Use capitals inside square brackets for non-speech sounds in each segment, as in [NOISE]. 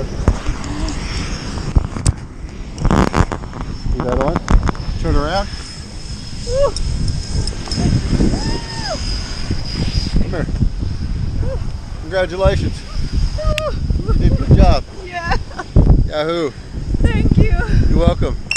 See that on? Turn around. Come here. Congratulations. You did a good job. Yeah, Yahoo. thank you. You're welcome.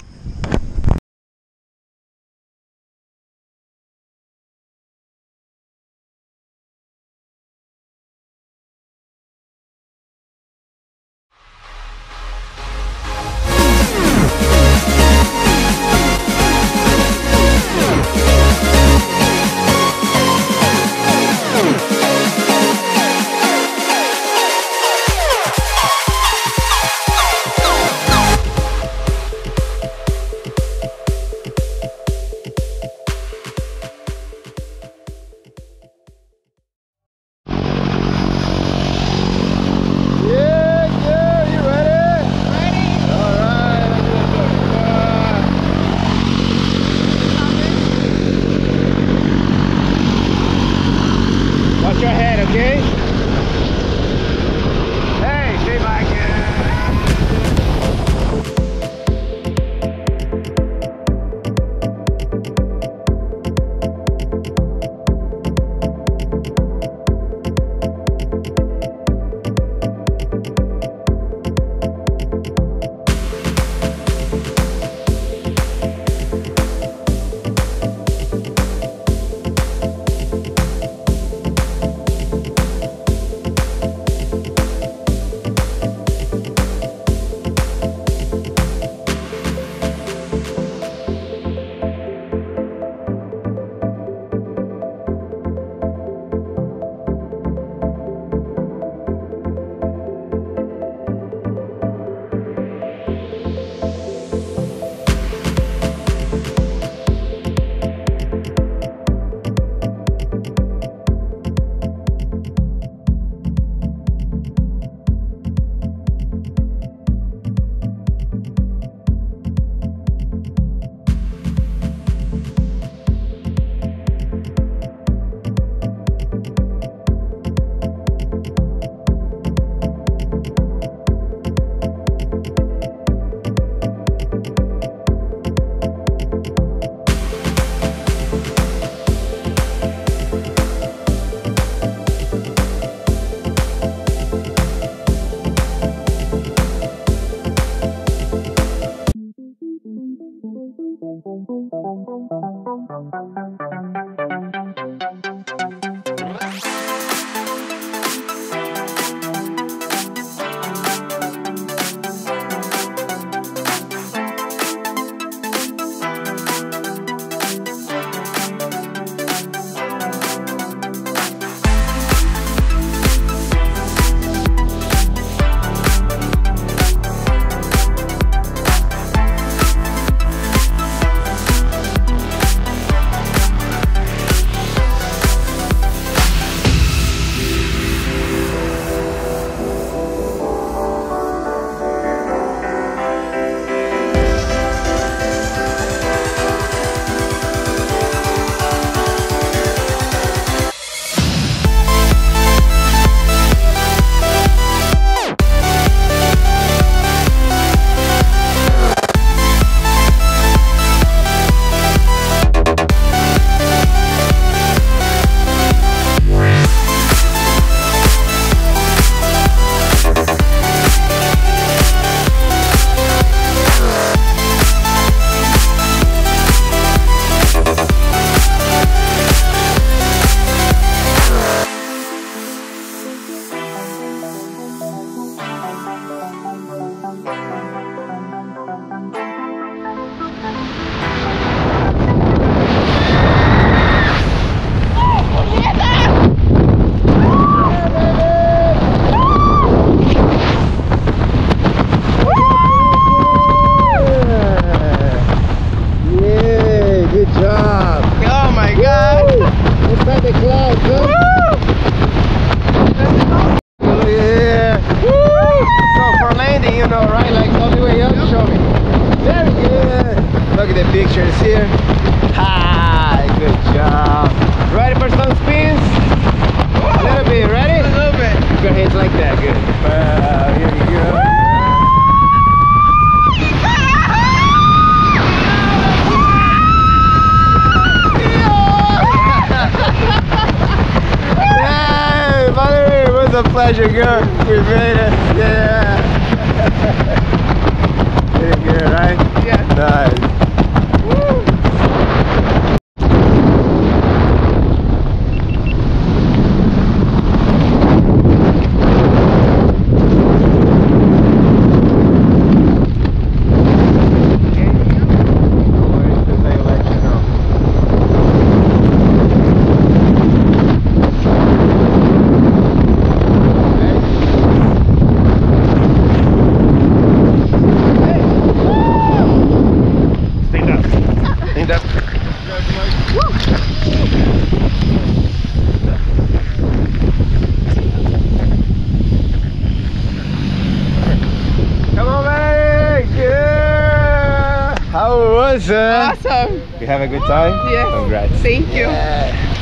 Awesome. Awesome. You have a good time? Yes. Congrats. Thank you. Yeah.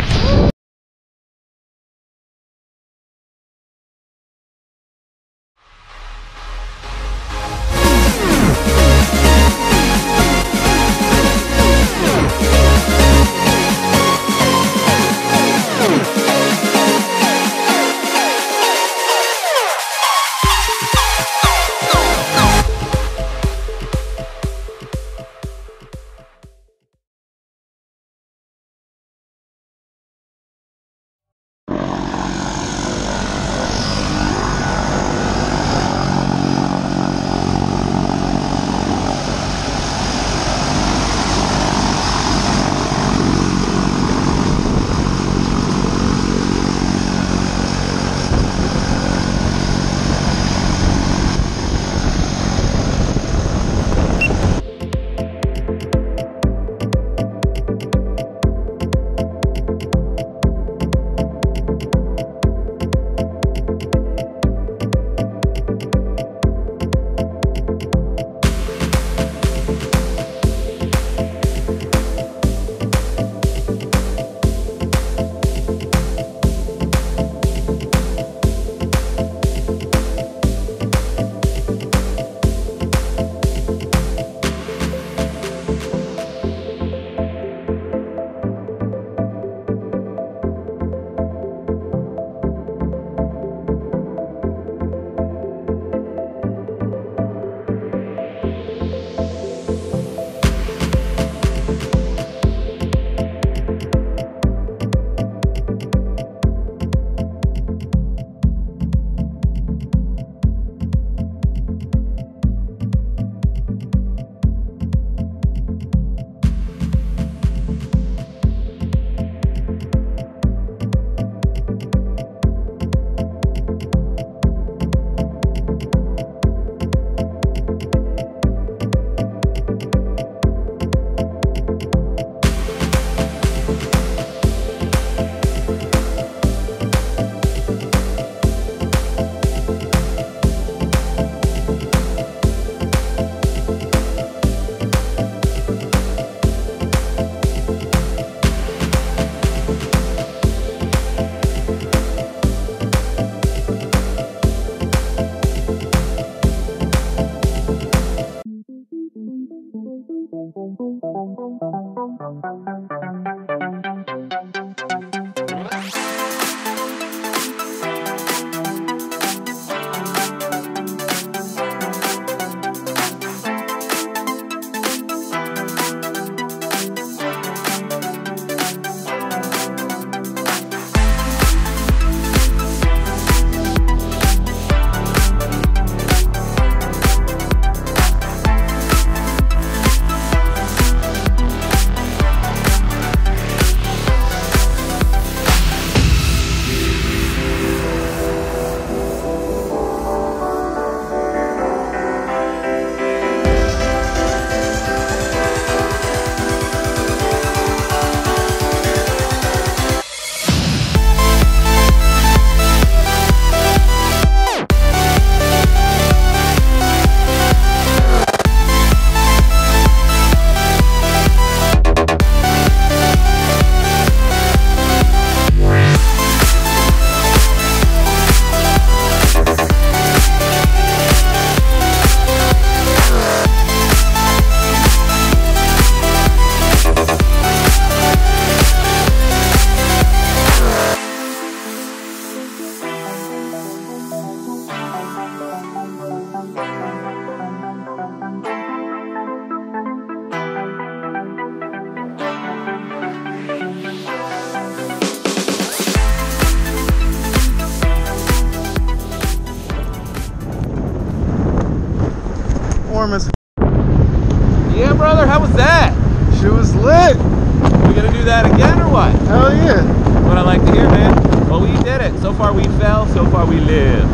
We live.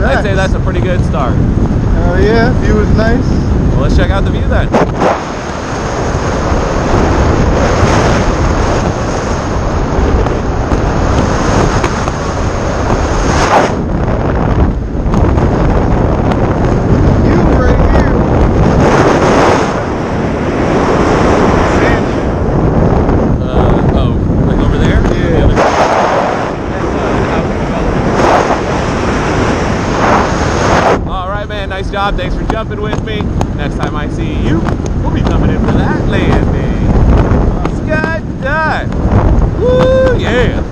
I'd say that's a pretty good start. Oh yeah, view is nice. Well, let's check out the view then. View right here. Sand. Uh, oh, like over there? Yeah. The other side? All right, man. Nice job. Thanks for jumping with me. Next time I see you, we'll be coming in for that landing. Sky dive. Woo, yeah.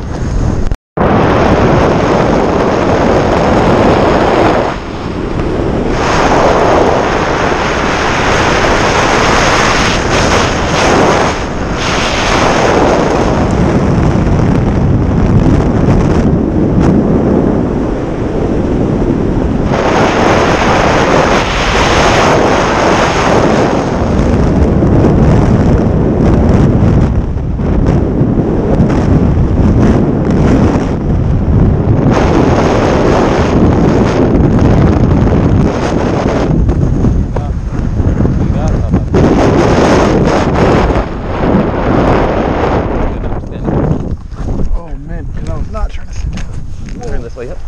Oh man, because I was not trying to sit down. Turn this way up.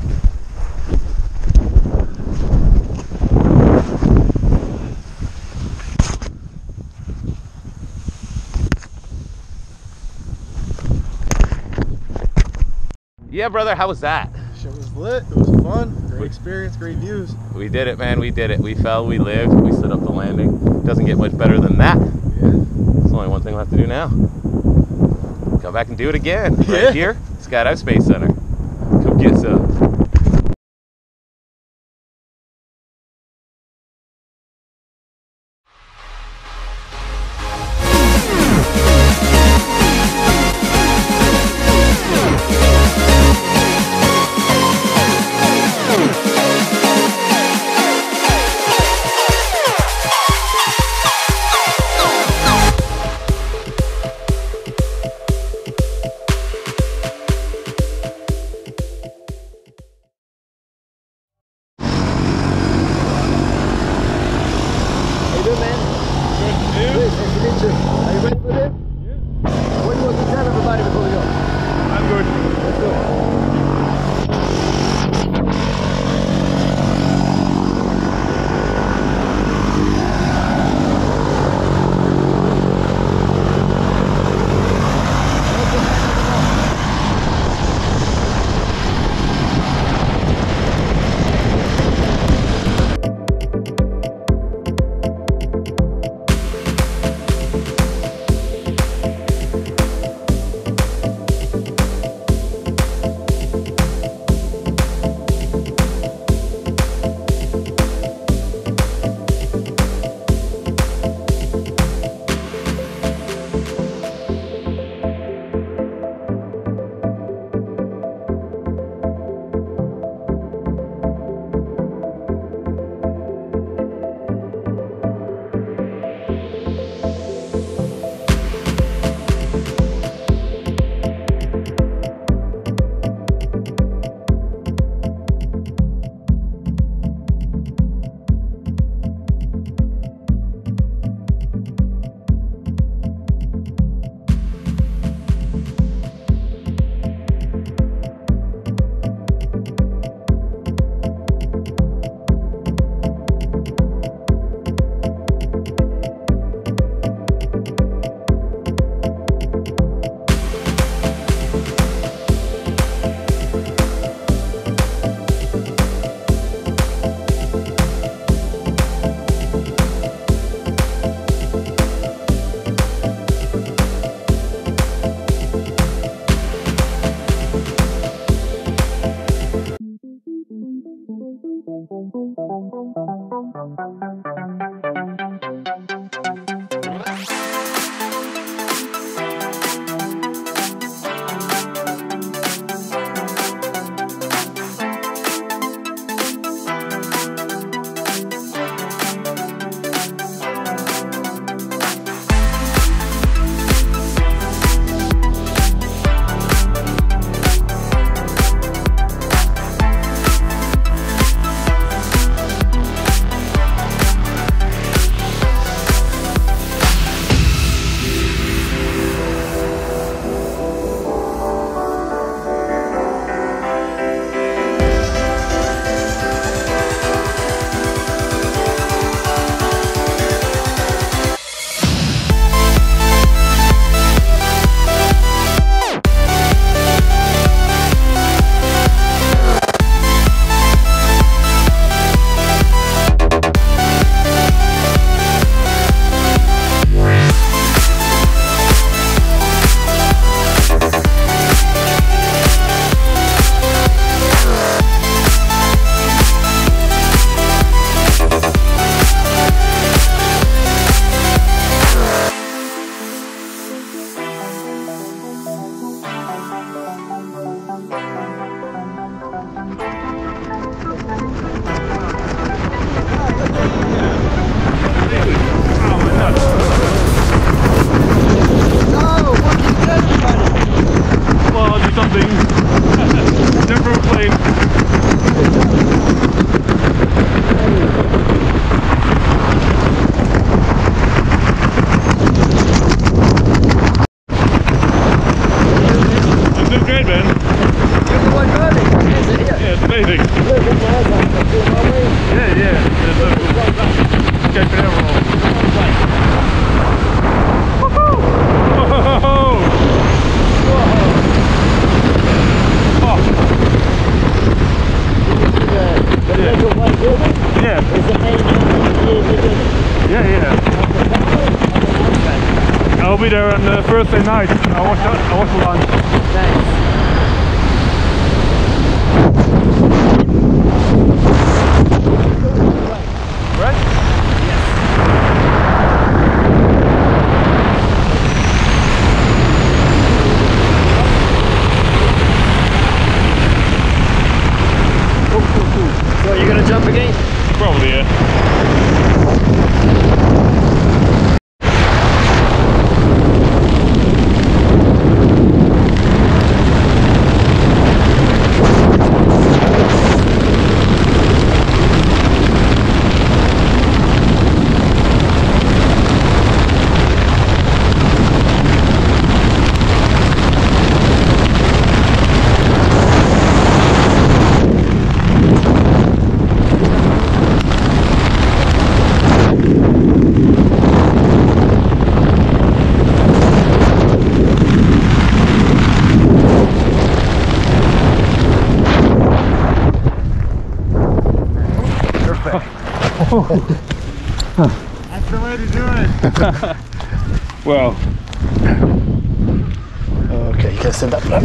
Yeah, brother, how was that? Shit was lit. It was fun. Great experience. Great views. We did it, man. We did it. We fell, we lived, we stood up the landing. Doesn't get much better than that. Yeah. There's only one thing left to do now. Come back and do it again. [LAUGHS] Yeah. Right here, Skydive Space Center. Come get some. Be there on the Thursday night. I watch I the lunch. Thanks. Right? So you're gonna jump again? Probably, yeah. That's the way to do it. Well, Okay, you can stand up now.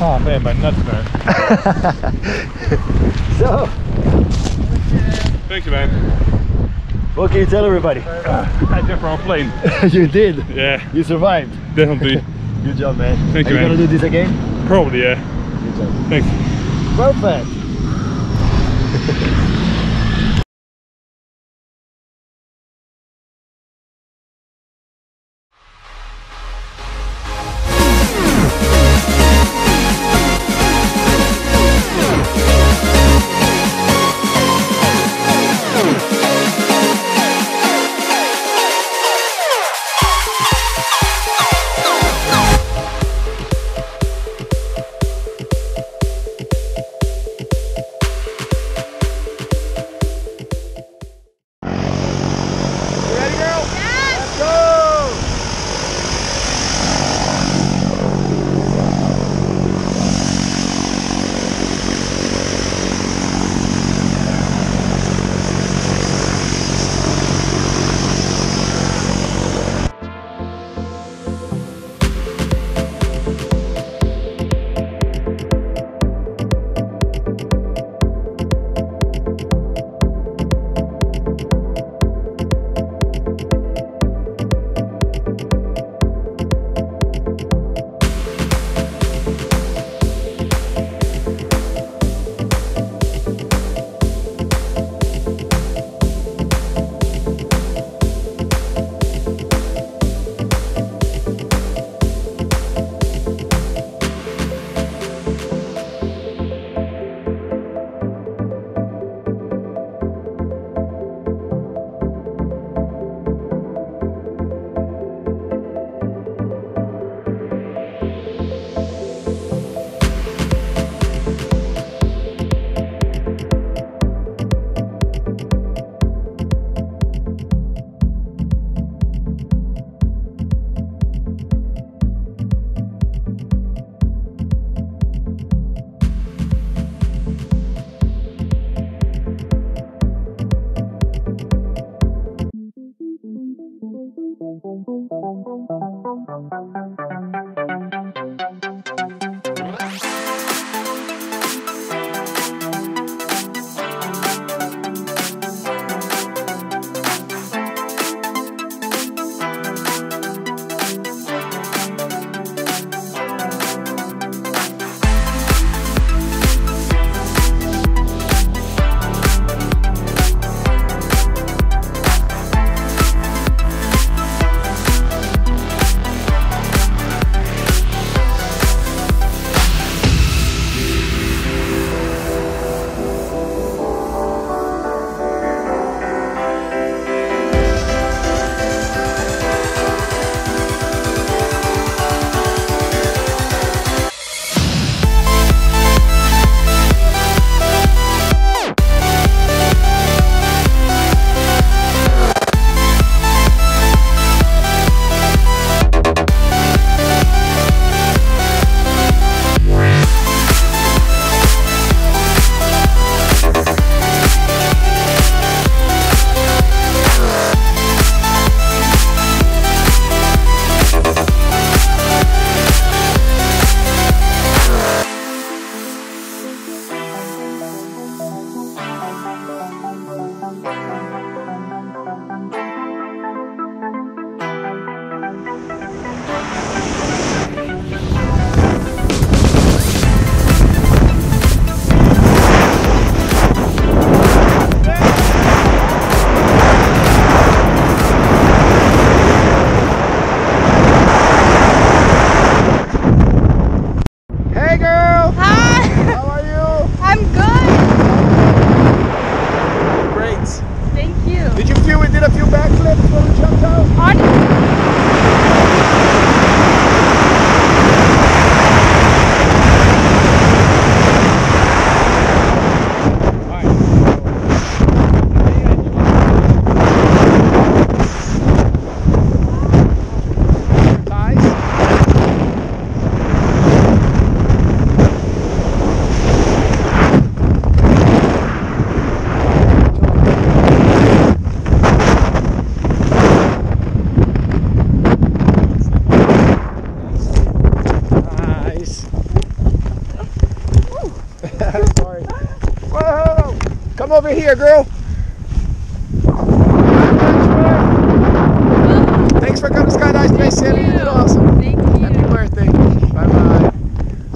oh man, my nuts, man. So, Thank you, man. what can you tell everybody? I jumped from a plane. [LAUGHS] you did. Yeah, You survived. definitely. [LAUGHS] Good job, man. Thank Are you, you man. gonna do this again? Probably, yeah. Good job. Thanks. Perfect.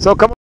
So come